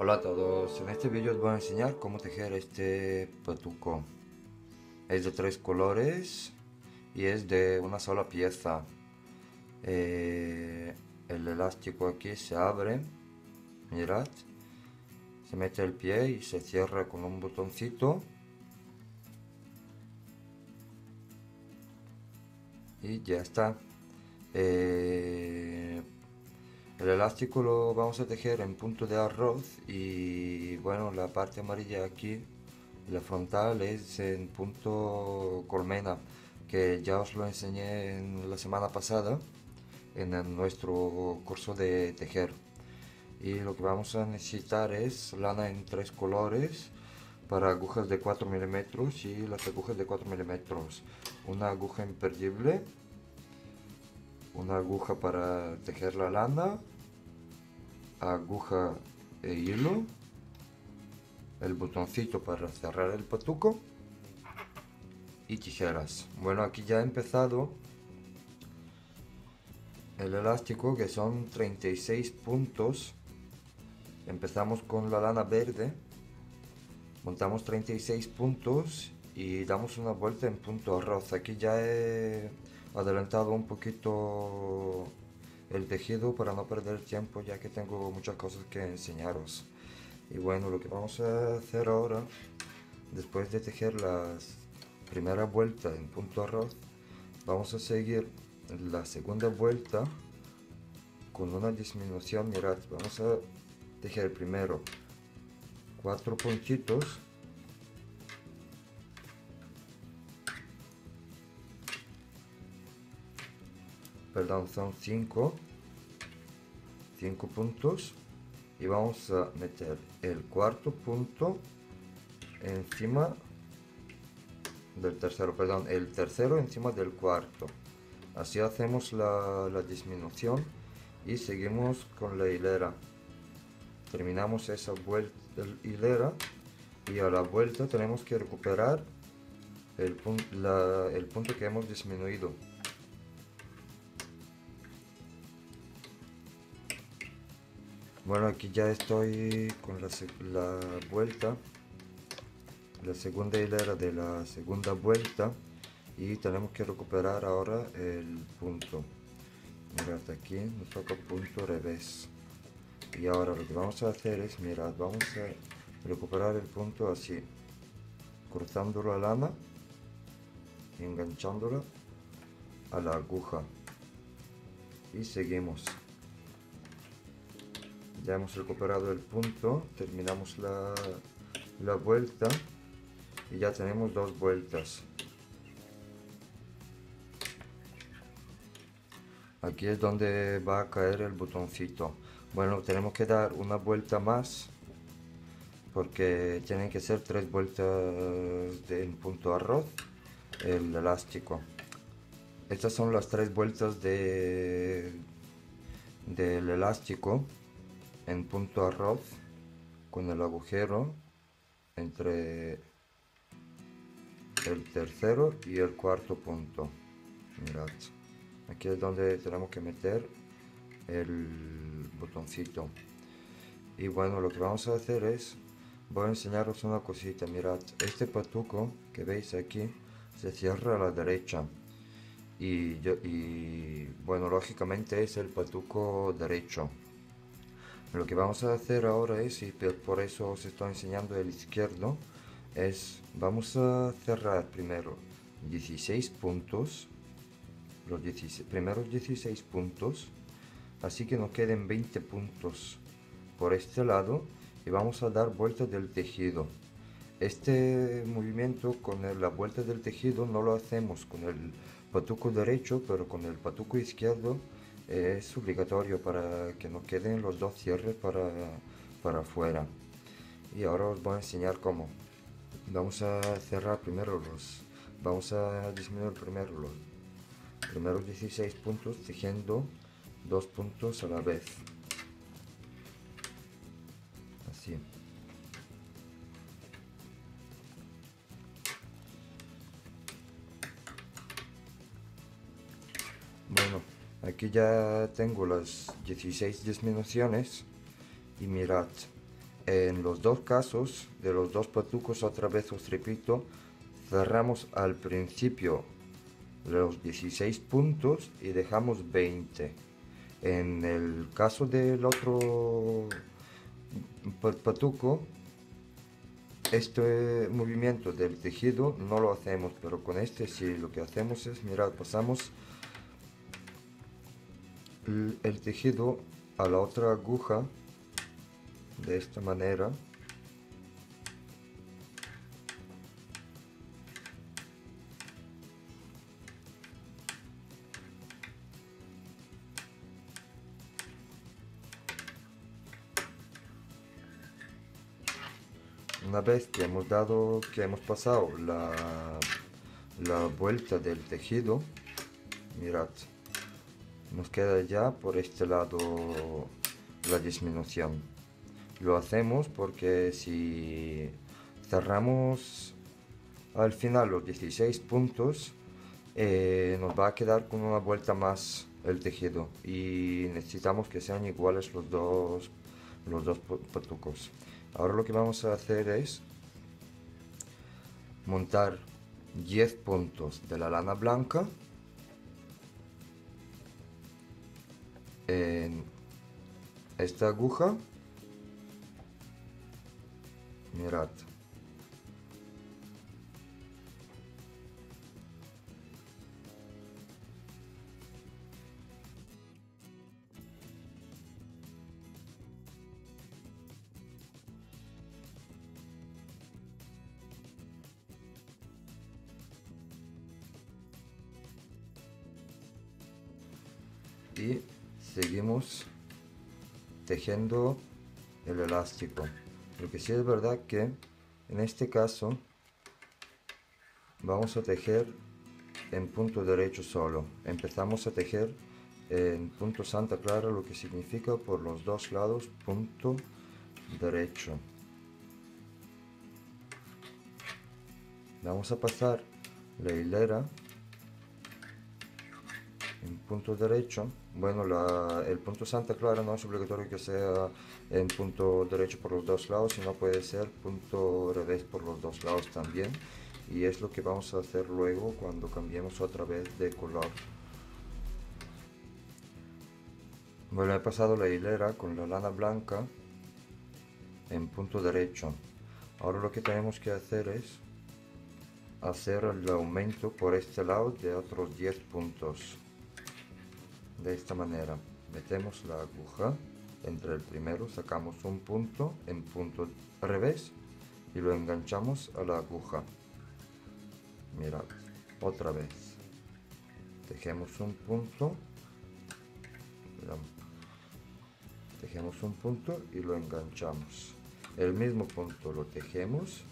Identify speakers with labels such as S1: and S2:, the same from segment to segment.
S1: Hola a todos, en este vídeo os voy a enseñar cómo tejer este patuco. Es de tres colores y es de una sola pieza. Eh, el elástico aquí se abre, mirad, se mete el pie y se cierra con un botoncito. Y ya está. Eh, el elástico lo vamos a tejer en punto de arroz y bueno, la parte amarilla aquí, la frontal es en punto colmena, que ya os lo enseñé en la semana pasada en nuestro curso de tejer. Y lo que vamos a necesitar es lana en tres colores para agujas de 4 milímetros y las agujas de 4 milímetros. Una aguja imperdible una aguja para tejer la lana, aguja e hilo, el botoncito para cerrar el patuco y tijeras. Bueno, aquí ya he empezado el elástico que son 36 puntos. Empezamos con la lana verde, montamos 36 puntos y damos una vuelta en punto arroz. Aquí ya he adelantado un poquito el tejido para no perder tiempo ya que tengo muchas cosas que enseñaros. Y bueno lo que vamos a hacer ahora después de tejer la primera vuelta en punto arroz vamos a seguir la segunda vuelta con una disminución mirad vamos a tejer primero cuatro puntitos perdón, son 5 5 puntos y vamos a meter el cuarto punto encima del tercero, perdón, el tercero encima del cuarto. Así hacemos la, disminución y seguimos con la hilera. Terminamos esa vuelta hilera y a la vuelta tenemos que recuperar el, la, el punto que hemos disminuido. Bueno, aquí ya estoy con la, vuelta, la segunda hilera de la segunda vuelta y tenemos que recuperar ahora el punto. Mirad aquí, nos toca punto revés. Y ahora lo que vamos a hacer es, mirad, vamos a recuperar el punto así, cortando la lana enganchándola a la aguja. Y seguimos ya hemos recuperado el punto terminamos la, la vuelta y ya tenemos dos vueltas. Aquí es donde va a caer el botoncito. Bueno tenemos que dar una vuelta más porque tienen que ser tres vueltas en punto arroz el elástico. Estas son las tres vueltas de del elástico en punto arroz con el agujero entre el tercero y el cuarto punto. Mirad aquí es donde tenemos que meter el botoncito. Y bueno lo que vamos a hacer es voy a enseñaros una cosita. Mirad este patuco que veis aquí se cierra a la derecha. Y, y bueno lógicamente es el patuco derecho lo que vamos a hacer ahora es, y por eso os estoy enseñando el izquierdo, es vamos a cerrar primero 16 puntos, los primeros 16 puntos, así que nos queden 20 puntos por este lado y vamos a dar vuelta del tejido. Este movimiento con la vuelta del tejido no lo hacemos con el patuco derecho, pero con el patuco izquierdo es obligatorio para que no queden los dos cierres para, para afuera. Y ahora os voy a enseñar cómo. Vamos a cerrar primero los vamos a disminuir primero los primeros 16 puntos tejiendo dos puntos a la vez. Así aquí ya tengo las 16 disminuciones y mirad en los dos casos de los dos patucos otra vez os repito cerramos al principio los 16 puntos y dejamos 20 en el caso del otro patuco este movimiento del tejido no lo hacemos pero con este sí lo que hacemos es mirad pasamos el tejido a la otra aguja de esta manera. Una vez que hemos dado que hemos pasado la, la vuelta del tejido mirad nos queda ya por este lado la disminución. Lo hacemos porque si cerramos al final los 16 puntos eh, nos va a quedar con una vuelta más el tejido y necesitamos que sean iguales los dos los dos ahora lo que vamos a hacer es montar 10 puntos de la lana blanca en esta aguja. Mirad. Y seguimos tejiendo el elástico. Lo que sí es verdad que en este caso vamos a tejer en punto derecho solo. Empezamos a tejer en punto Santa Clara lo que significa por los dos lados punto derecho. Vamos a pasar la hilera en punto derecho bueno el punto Santa Clara no es obligatorio que sea en punto derecho por los dos lados sino puede ser punto revés por los dos lados también. Y es lo que vamos a hacer luego cuando cambiemos otra vez de color. Bueno he pasado la hilera con la lana blanca en punto derecho. Ahora lo que tenemos que hacer es hacer el aumento por este lado de otros 10 puntos de esta manera metemos la aguja entre el primero sacamos un punto en punto revés y lo enganchamos a la aguja. Mirad otra vez. Tejemos un punto. Tejemos un punto y lo enganchamos. El mismo punto lo tejemos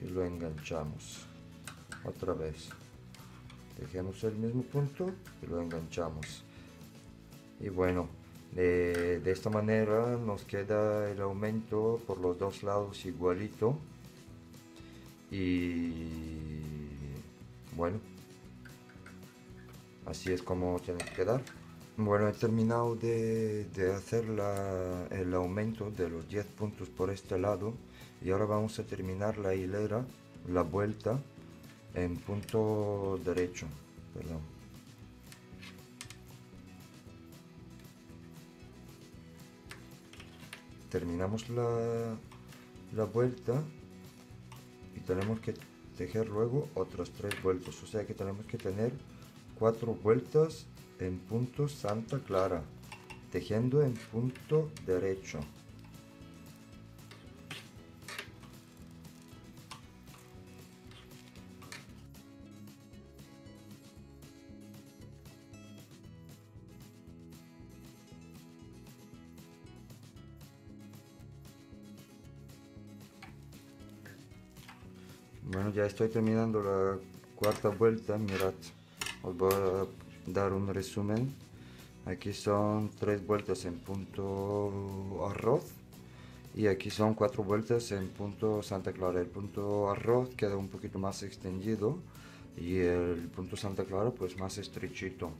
S1: y lo enganchamos. Otra vez tejemos el mismo punto y lo enganchamos. Y bueno de, esta manera nos queda el aumento por los dos lados igualito. Y bueno así es como tiene que quedar. Bueno he terminado de, hacer el aumento de los 10 puntos por este lado. Y ahora vamos a terminar la hilera la vuelta en punto derecho terminamos la, la vuelta y tenemos que tejer luego otras tres vueltas. O sea que tenemos que tener cuatro vueltas en punto Santa Clara tejiendo en punto derecho Bueno, ya estoy terminando la cuarta vuelta, mirad, os voy a dar un resumen. Aquí son tres vueltas en punto arroz y aquí son cuatro vueltas en punto Santa Clara. El punto arroz queda un poquito más extendido y el punto Santa Clara pues más estrechito.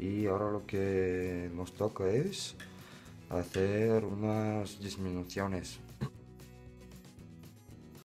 S1: Y ahora lo que nos toca es hacer unas disminuciones